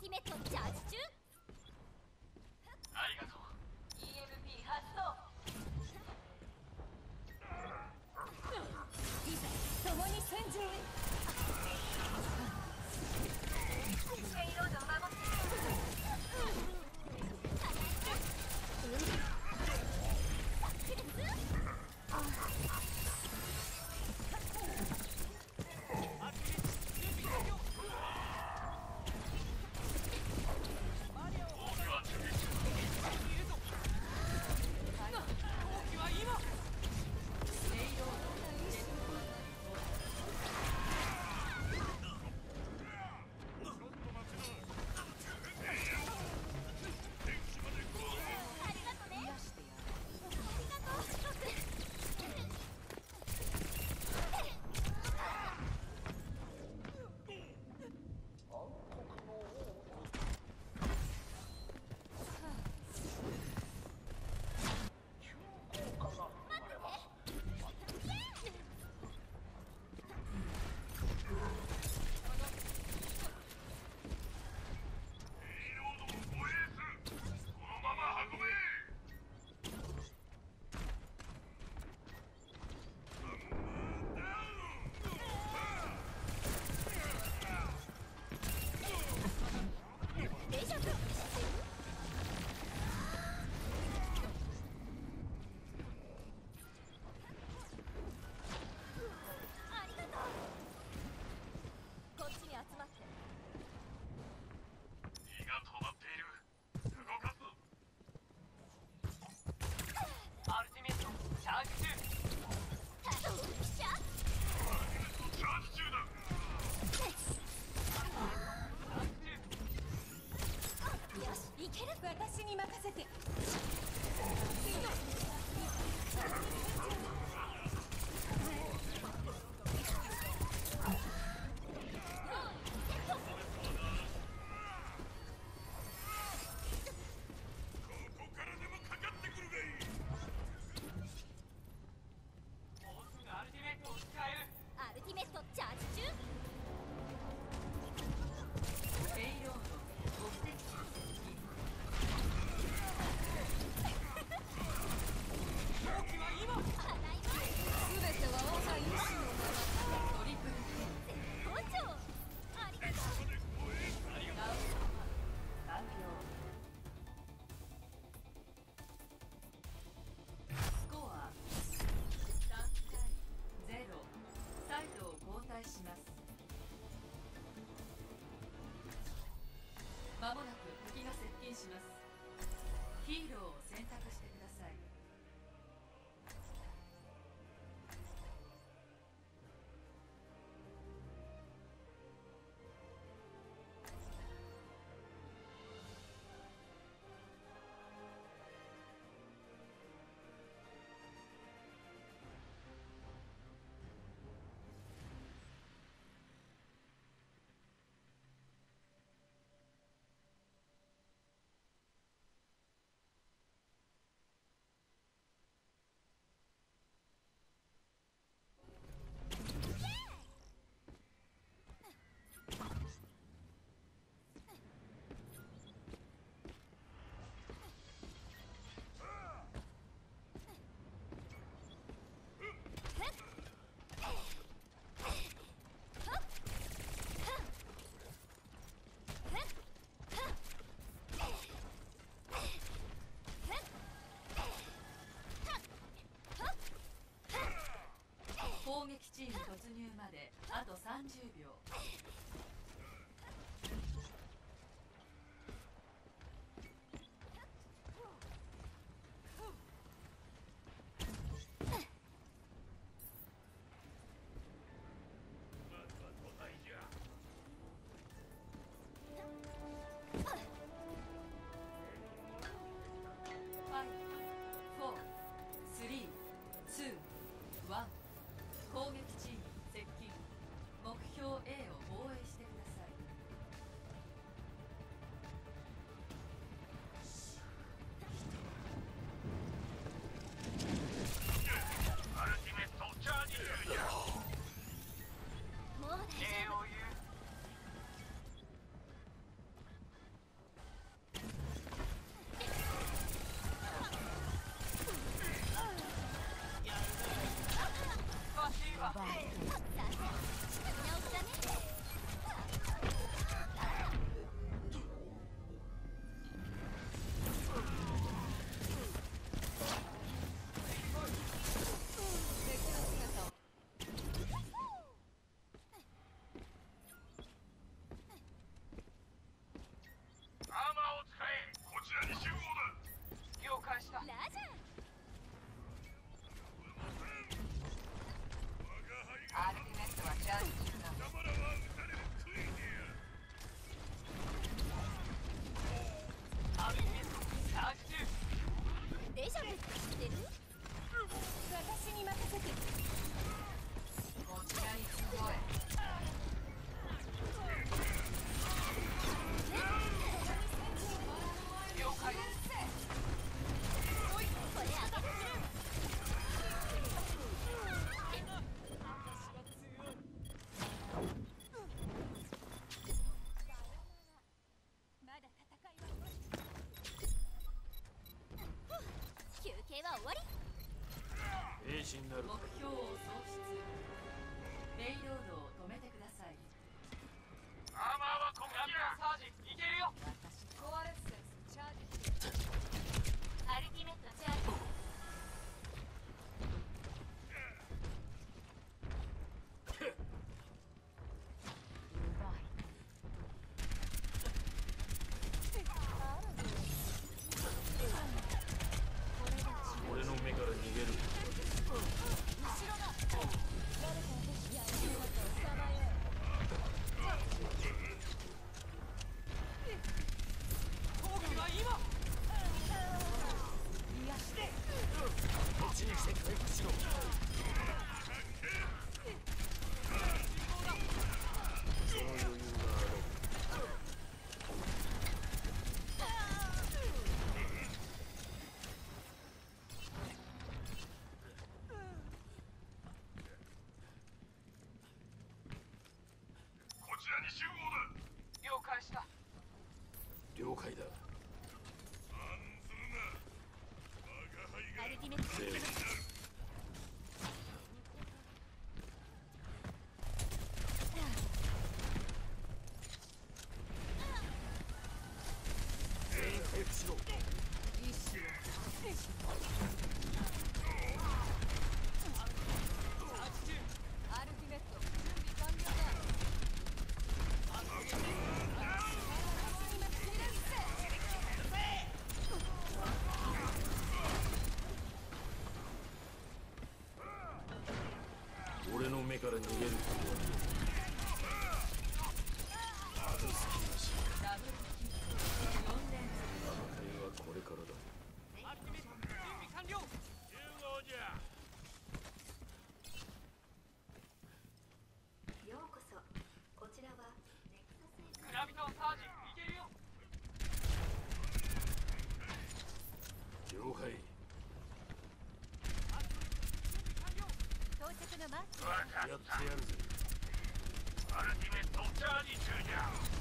ティメットチャージ中命は終わり。兵士になる目標を喪失。レイロードを止めてください。アーマーはここだサージいけるよ。了解した了解だ。rendimiento. 아, 옆 제안세. 어느 팀에 독자하니 주장.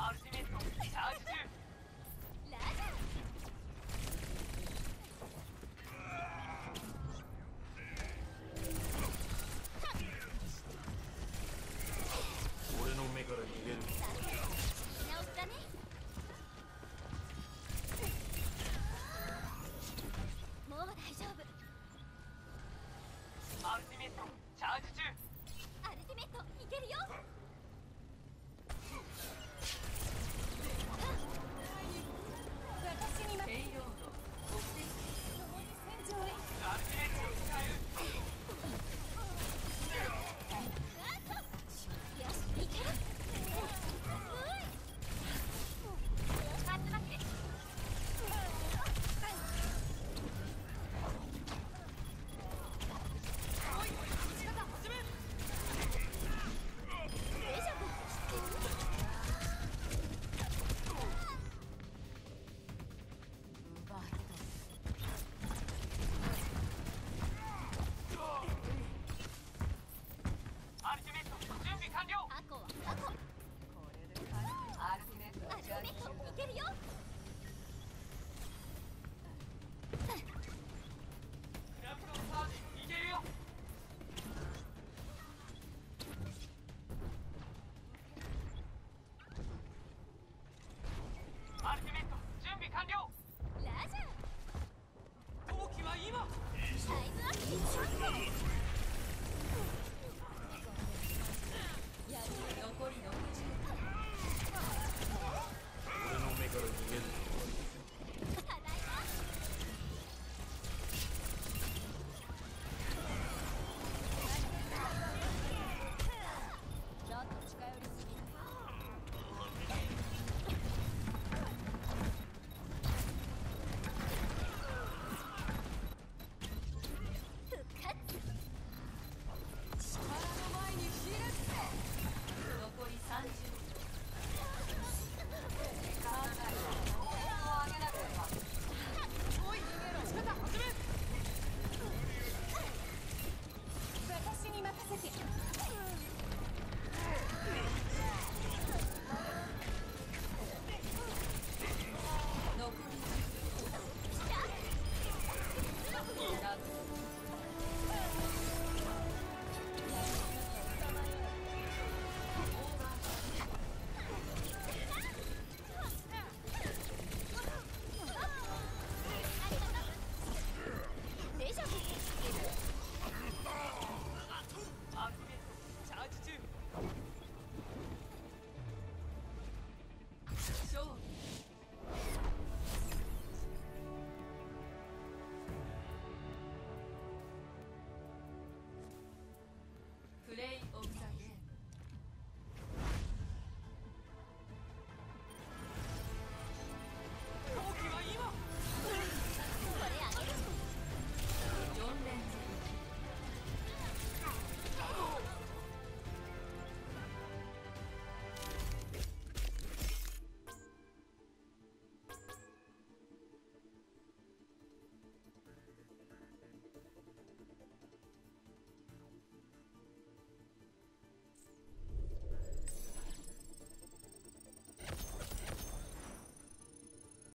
Ausschnitt, Ausschnitt.